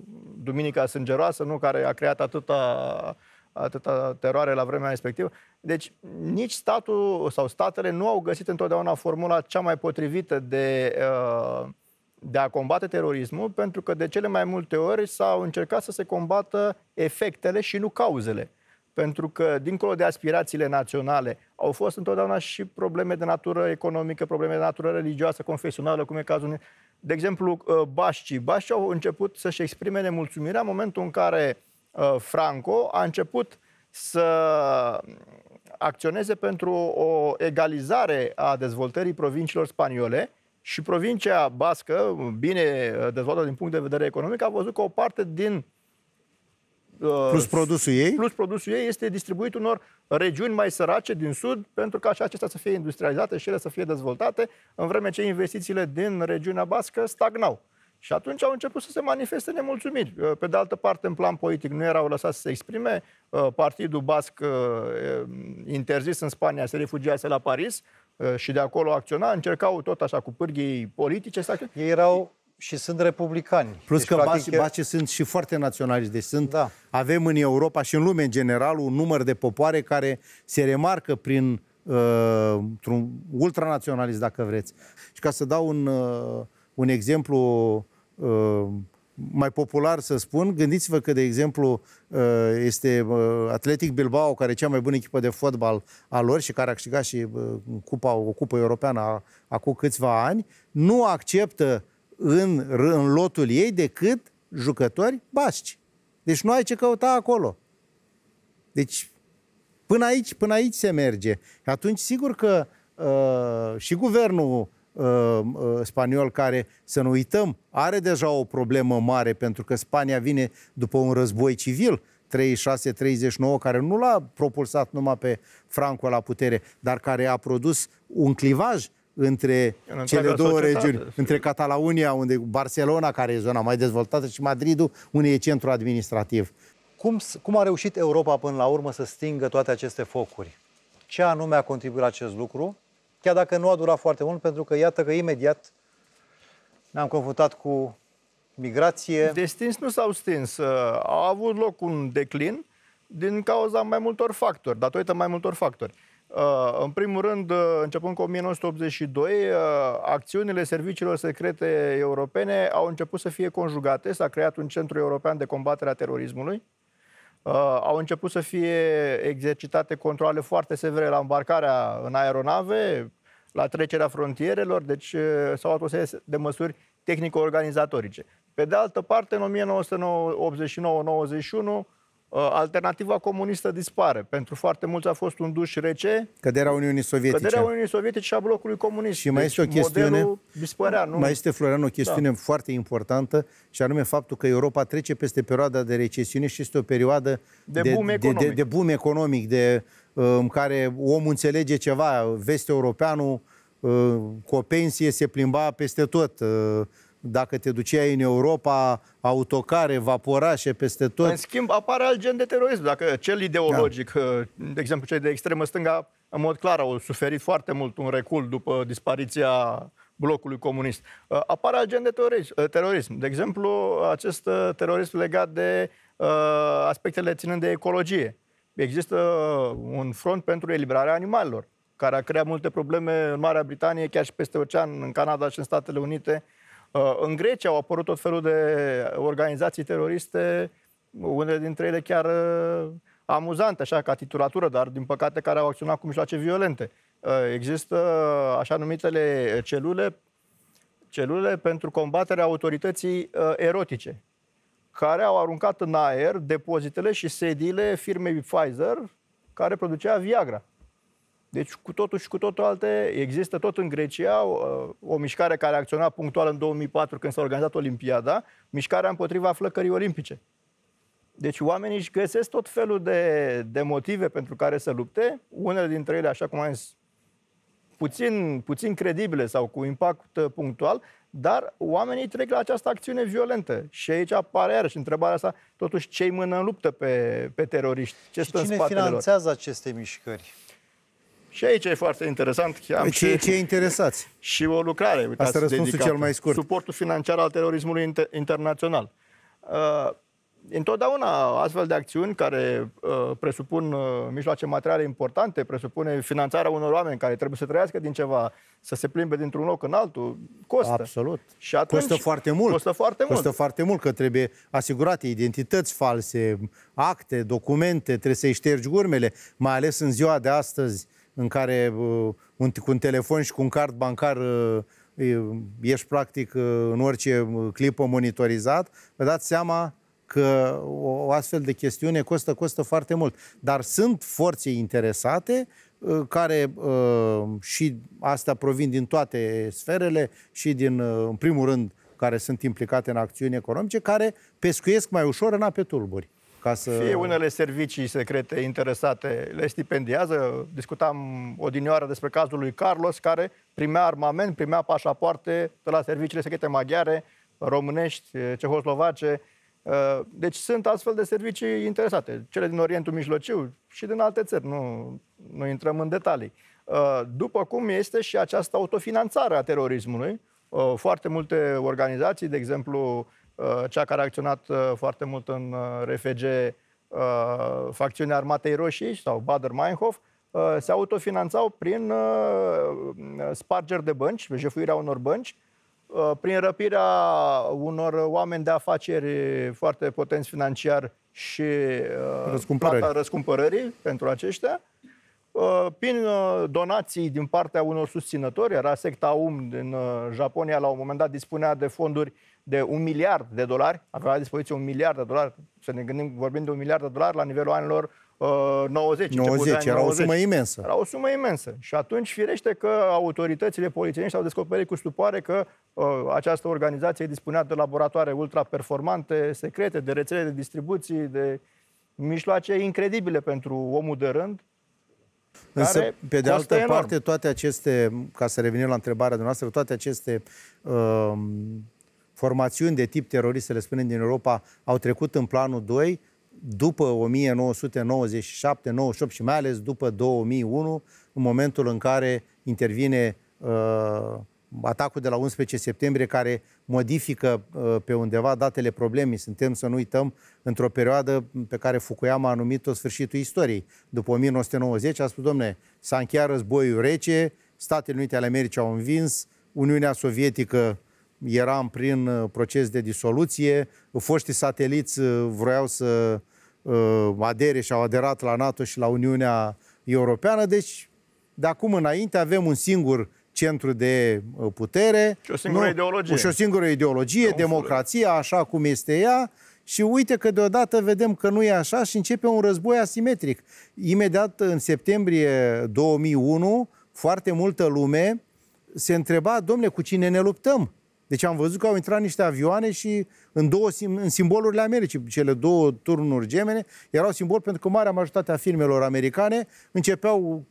Speaker 3: Duminica Sângeroasă, nu? care a creat atâta, atâta teroare la vremea respectivă. Deci nici statul sau statele nu au găsit întotdeauna formula cea mai potrivită de, uh, de a combate terorismul, pentru că de cele mai multe ori s-au încercat să se combată efectele și nu cauzele. Pentru că, dincolo de aspirațiile naționale, au fost întotdeauna și probleme de natură economică, probleme de natură religioasă, confesională, cum e cazul de exemplu, uh, Bașcii. Bașcii au început să-și exprime nemulțumirea în momentul în care uh, Franco a început să acționeze pentru o egalizare a dezvoltării provinciilor spaniole și provincia bască, bine dezvoltată din punct de vedere economic, a văzut că o parte din
Speaker 2: uh, plus produsul ei?
Speaker 3: Plus produsul ei este distribuit unor regiuni mai sărace din sud pentru ca și acestea să fie industrializate și ele să fie dezvoltate, în vreme ce investițiile din regiunea bască stagnau. Și atunci au început să se manifeste nemulțumiri. Uh, pe de altă parte, în plan politic, nu erau lăsați să se exprime. Uh, Partidul Basc uh, interzis în Spania se refugiase la Paris și de acolo acționa, încercau tot așa cu pârghii politice să
Speaker 1: Ei erau și sunt republicani.
Speaker 2: Plus deci, că practic... Bace sunt și foarte naționaliști. Deci sunt, da. avem în Europa și în lume în general un număr de popoare care se remarcă prin uh, un ultranaționalist, dacă vreți. Și ca să dau un, uh, un exemplu Uh, mai popular să spun, gândiți-vă că, de exemplu, uh, este uh, Atletic Bilbao, care e cea mai bună echipă de fotbal a lor și care a câștigat și cupa, o cupă europeană acum câțiva ani, nu acceptă în, în lotul ei decât jucători basci. Deci nu ai ce căuta acolo. Deci până aici, până aici se merge. Atunci, sigur că uh, și guvernul Uh, uh, spaniol care, să nu uităm, are deja o problemă mare pentru că Spania vine după un război civil 36-39, care nu l-a propulsat numai pe Franco la putere, dar care a produs un clivaj între în cele două societate. regiuni, între Catalunia, unde Barcelona, care e zona mai dezvoltată, și Madridul, unde e centru administrativ.
Speaker 1: Cum, cum a reușit Europa până la urmă să stingă toate aceste focuri? Ce anume a contribuit la acest lucru? Chiar dacă nu a durat foarte mult, pentru că iată că imediat ne-am confruntat cu migrație.
Speaker 3: De stins nu s-au stins. Uh, a avut loc un declin din cauza mai multor factori, datorită mai multor factori. Uh, în primul rând, uh, începând cu 1982, acțiunile serviciilor secrete europene au început să fie conjugate. S-a creat un centru european de combatere a terorismului. Au început să fie exercitate controle foarte severe la embarcarea în aeronave, la trecerea frontierelor, deci s-au luat o serie de măsuri tehnico-organizatorice. Pe de altă parte, în 1989-91, Uh, alternativa comunistă dispare. Pentru foarte mulți a fost un duș rece.
Speaker 2: Căderea Uniunii Sovietice.
Speaker 3: Căderea Uniunii Sovietice și a blocului comunist.
Speaker 2: Și mai deci este o chestiune.
Speaker 3: dispărea, nu?
Speaker 2: Mai este, Florian, o chestiune da. foarte importantă și anume faptul că Europa trece peste perioada de recesiune și este o perioadă
Speaker 3: de, de boom economic,
Speaker 2: de, de, de, boom economic de, uh, în care omul înțelege ceva. Vest europeanul uh, cu o pensie se plimba peste tot dacă te duceai în Europa, autocare, vaporașe, peste tot.
Speaker 3: În schimb, apare alt gen de terorism. Dacă cel ideologic, da. de exemplu cei de extremă stânga, în mod clar au suferit foarte mult un recul după dispariția blocului comunist. Uh, apare alt gen de terorism. Uh, terorism. De exemplu, acest uh, terorism legat de uh, aspectele ținând de ecologie. Există un front pentru eliberarea animalelor, care a creat multe probleme în Marea Britanie, chiar și peste ocean, în Canada și în Statele Unite, Uh, în Grecia au apărut tot felul de organizații teroriste, unele dintre ele chiar uh, amuzante, așa, ca titulatură, dar din păcate care au acționat cu mijloace violente. Uh, există așa numitele celule, celule pentru combaterea autorității erotice, care au aruncat în aer depozitele și sediile firmei Pfizer, care producea Viagra. Deci cu totul și cu totul alte, există tot în Grecia o, o mișcare care a acționat punctual în 2004 când s-a organizat Olimpiada, mișcarea împotriva flăcării olimpice. Deci oamenii își găsesc tot felul de, de motive pentru care să lupte, unele dintre ele, așa cum am zis, puțin, puțin credibile sau cu impact punctual, dar oamenii trec la această acțiune violentă. Și aici apare iarăși întrebarea asta, totuși, ce-i mână în luptă pe, pe teroriști? Ce
Speaker 1: și cine finanțează lor? aceste mișcări?
Speaker 3: Și aici e foarte interesant.
Speaker 2: Am ce, și, ce interesați?
Speaker 3: Și o lucrare. Uitați,
Speaker 2: Asta răspunsul cel mai scurt.
Speaker 3: Suportul financiar al terorismului inter- internațional. Uh, întotdeauna astfel de acțiuni care uh, presupun uh, mijloace materiale importante, presupune finanțarea unor oameni care trebuie să trăiască din ceva, să se plimbe dintr-un loc în altul, costă.
Speaker 2: Absolut. Și atunci, costă foarte mult.
Speaker 3: Costă foarte
Speaker 2: costă mult. foarte mult, că trebuie asigurate identități false, acte, documente, trebuie să-i ștergi urmele, mai ales în ziua de astăzi, în care uh, un, cu un telefon și cu un card bancar uh, ești practic uh, în orice clipă monitorizat, vă dați seama că o astfel de chestiune costă, costă foarte mult. Dar sunt forțe interesate uh, care uh, și astea provin din toate sferele și din, uh, în primul rând, care sunt implicate în acțiuni economice, care pescuiesc mai ușor în ape tulburi.
Speaker 3: Ca să... Fie unele servicii secrete interesate le stipendiază. Discutam odinioară despre cazul lui Carlos, care primea armament, primea pașapoarte de la serviciile secrete maghiare, românești, cehoslovace, Uh, deci sunt astfel de servicii interesate, cele din Orientul Mijlociu și din alte țări, nu, nu intrăm în detalii. Uh, după cum este și această autofinanțare a terorismului, uh, foarte multe organizații, de exemplu cea care a acționat foarte mult în RFG, facțiunea Armatei Roșii sau Bader-Meinhof, se autofinanțau prin spargeri de bănci, jefuirea unor bănci, Uh, prin răpirea unor oameni de afaceri foarte potenți financiar și uh,
Speaker 2: răscumpărări.
Speaker 3: răscumpărării pentru aceștia, uh, prin donații din partea unor susținători, era secta UM din Japonia, la un moment dat dispunea de fonduri de un miliard de dolari, avea la dispoziție un miliard de dolari, să ne gândim, vorbim de un miliard de dolari la nivelul anilor 90.
Speaker 2: 90, era 90. o sumă imensă.
Speaker 3: Era o sumă imensă. Și atunci, firește că autoritățile polițienești au descoperit cu stupoare că uh, această organizație dispunea de laboratoare ultra-performante, secrete, de rețele de distribuții, de mijloace incredibile pentru omul de rând,
Speaker 2: Însă, pe de altă enorm. parte, toate aceste, ca să revenim la întrebarea dumneavoastră, toate aceste uh, formațiuni de tip terorist, să le spunem, din Europa, au trecut în planul 2 după 1997, 98 și mai ales după 2001, în momentul în care intervine uh, atacul de la 11 septembrie care modifică uh, pe undeva datele problemei. Suntem, să nu uităm, într-o perioadă pe care Fukuyama a numit-o sfârșitul istoriei. După 1990 a spus, domne, s-a încheiat războiul rece, Statele Unite ale Americii au învins, Uniunea Sovietică era în prin uh, proces de disoluție, foștii sateliți uh, vroiau să uh, adere și au aderat la NATO și la Uniunea Europeană, deci de acum înainte avem un singur centru de putere.
Speaker 3: Și o singură nu, ideologie.
Speaker 2: Și o singură ideologie, de democrația așa cum este ea. Și uite că deodată vedem că nu e așa și începe un război asimetric. Imediat în septembrie 2001, foarte multă lume se întreba, domnule, cu cine ne luptăm? Deci am văzut că au intrat niște avioane și în, două, în simbolurile Americii, cele două turnuri gemene, erau simbol pentru că marea majoritate a firmelor americane începeau,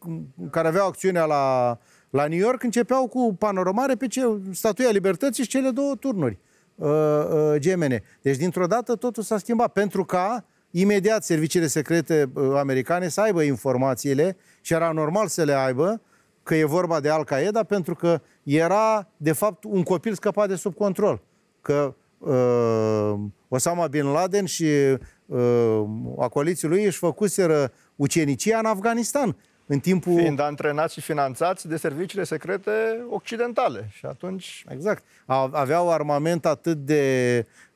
Speaker 2: care aveau acțiunea la, la New York, începeau cu panoromare pe ce, statuia libertății și cele două turnuri uh, uh, gemene. Deci dintr-o dată totul s-a schimbat pentru ca imediat serviciile secrete uh, americane să aibă informațiile și era normal să le aibă, că e vorba de Al-Qaeda pentru că era, de fapt, un copil scăpat de sub control. Că uh, Osama Bin Laden și uh, acoliții lui își făcuseră ucenicia în Afganistan în timpul...
Speaker 3: Fiind antrenați și finanțați de serviciile secrete occidentale. Și atunci...
Speaker 2: Exact. Aveau armament atât de uh,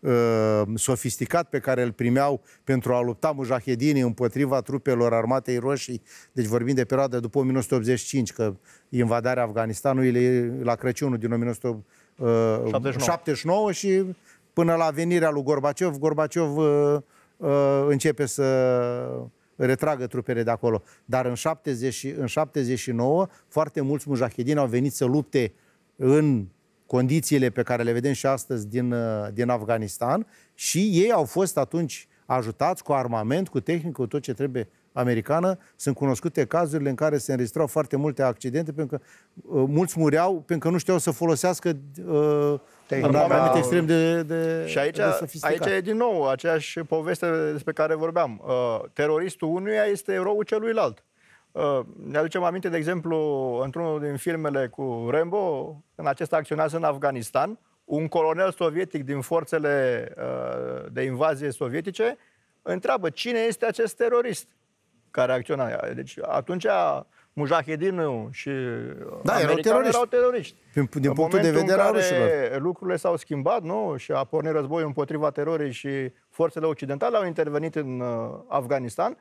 Speaker 2: sofisticat pe care îl primeau pentru a lupta mujahedinii împotriva trupelor armatei roșii. Deci vorbim de perioada după 1985, că invadarea Afganistanului e la Crăciunul din 1979 uh, și până la venirea lui Gorbaciov, Gorbaciov uh, uh, începe să retragă trupele de acolo. Dar în, 70, în 79, foarte mulți mujahedini au venit să lupte în condițiile pe care le vedem și astăzi din, uh, din Afganistan și ei au fost atunci ajutați cu armament, cu tehnică, cu tot ce trebuie americană. Sunt cunoscute cazurile în care se înregistrau foarte multe accidente pentru că uh, mulți mureau pentru că nu știau să folosească uh, un armament extrem de, de
Speaker 3: Și aici,
Speaker 2: de
Speaker 3: aici e din nou aceeași poveste despre care vorbeam. Uh, teroristul unuia este eroul celuilalt. Uh, ne aducem aminte, de exemplu, într-unul din filmele cu Rambo, în acesta acționează în Afganistan, un colonel sovietic din forțele uh, de invazie sovietice întreabă cine este acest terorist care acționa. Deci atunci mujahedinul și da, erau teroriști. erau teroriști.
Speaker 2: Din, din punctul de vedere al rușilor.
Speaker 3: lucrurile s-au schimbat, nu? Și a pornit războiul împotriva terorii și forțele occidentale au intervenit în uh, Afganistan.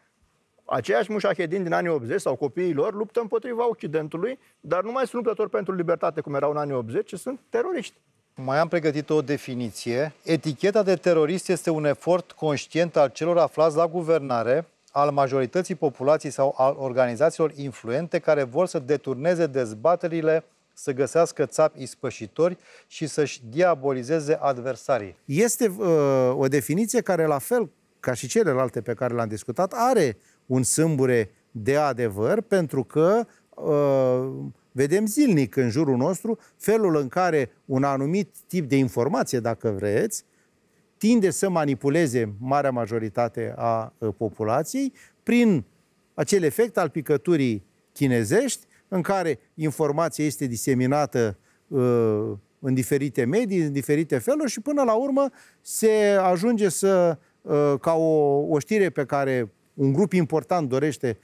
Speaker 3: Aceiași mușahedini din anii 80 sau copiii lor luptă împotriva Occidentului, dar nu mai sunt luptători pentru libertate cum erau în anii 80, ci sunt teroriști.
Speaker 1: Mai am pregătit o definiție. Eticheta de terorist este un efort conștient al celor aflați la guvernare, al majorității populației sau al organizațiilor influente care vor să deturneze dezbaterile, să găsească țapi ispășitori și să-și diabolizeze adversarii.
Speaker 2: Este uh, o definiție care, la fel ca și celelalte pe care le-am discutat, are un sâmbure de adevăr, pentru că uh, vedem zilnic în jurul nostru felul în care un anumit tip de informație, dacă vreți, tinde să manipuleze marea majoritate a uh, populației prin acel efect al picăturii chinezești, în care informația este diseminată uh, în diferite medii, în diferite feluri și până la urmă se ajunge să, uh, ca o, o știre pe care un grup important dorește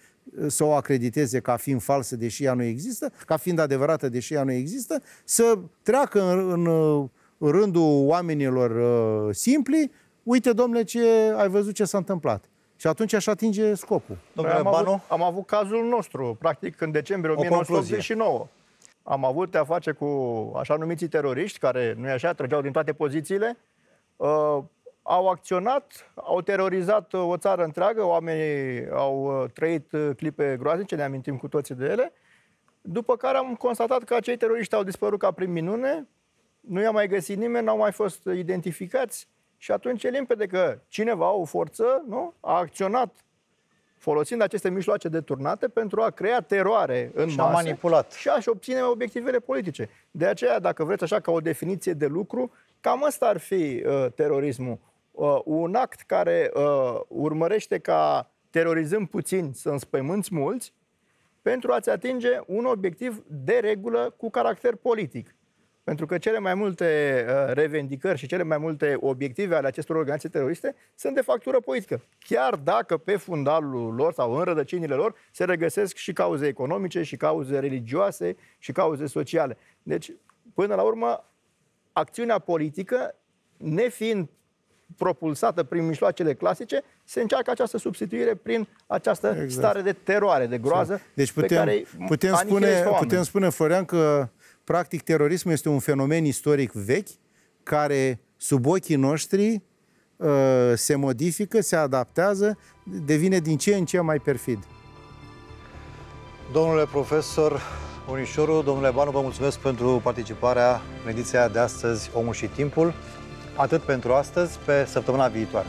Speaker 2: să o acrediteze ca fiind falsă, deși ea nu există, ca fiind adevărată, deși ea nu există, să treacă în, în, în rândul oamenilor uh, simpli, uite, domnule, ce ai văzut ce s-a întâmplat. Și atunci aș atinge scopul.
Speaker 3: Domnule am, Banu? Avut, am avut cazul nostru, practic, în decembrie 1989. Am avut de-a face cu așa numiții teroriști, care, nu e așa, trăgeau din toate pozițiile. Uh, au acționat, au terorizat o țară întreagă, oamenii au uh, trăit uh, clipe groaznice, ne amintim cu toții de ele, după care am constatat că acei teroriști au dispărut ca prin minune, nu i-a mai găsit nimeni, n-au mai fost identificați și atunci e limpede că cineva, o forță, nu, a acționat folosind aceste mijloace deturnate pentru a crea teroare în
Speaker 1: și
Speaker 3: masă
Speaker 1: a manipulat.
Speaker 3: și a-și obține obiectivele politice. De aceea, dacă vreți așa ca o definiție de lucru, cam ăsta ar fi uh, terorismul uh, un act care uh, urmărește ca terorizând puțin să înspăimânți mulți pentru a-ți atinge un obiectiv de regulă cu caracter politic. Pentru că cele mai multe uh, revendicări și cele mai multe obiective ale acestor organizații teroriste sunt de factură politică. Chiar dacă pe fundalul lor sau în rădăcinile lor se regăsesc și cauze economice, și cauze religioase, și cauze sociale. Deci, până la urmă, acțiunea politică, nefiind propulsată prin mijloacele clasice, se încearcă această substituire prin această exact. stare de teroare, de groază.
Speaker 2: Deci putem, pe care putem, spune, putem spune, Florian, că practic terorismul este un fenomen istoric vechi care sub ochii noștri uh, se modifică, se adaptează, devine din ce în ce mai perfid.
Speaker 1: Domnule profesor Unișoru, domnule Banu, vă mulțumesc pentru participarea în ediția de astăzi Omul și Timpul. Atât pentru astăzi, pe săptămâna viitoare.